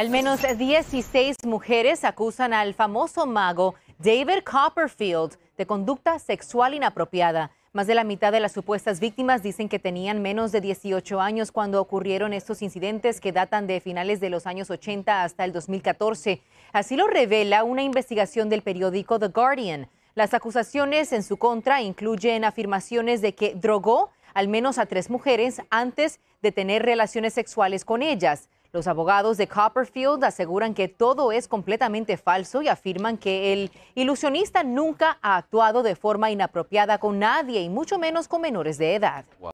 Al menos 16 mujeres acusan al famoso mago David Copperfield de conducta sexual inapropiada. Más de la mitad de las supuestas víctimas dicen que tenían menos de 18 años cuando ocurrieron estos incidentes que datan de finales de los años 80 hasta el 2014. Así lo revela una investigación del periódico The Guardian. Las acusaciones en su contra incluyen afirmaciones de que drogó al menos a tres mujeres antes de tener relaciones sexuales con ellas. Los abogados de Copperfield aseguran que todo es completamente falso y afirman que el ilusionista nunca ha actuado de forma inapropiada con nadie y mucho menos con menores de edad.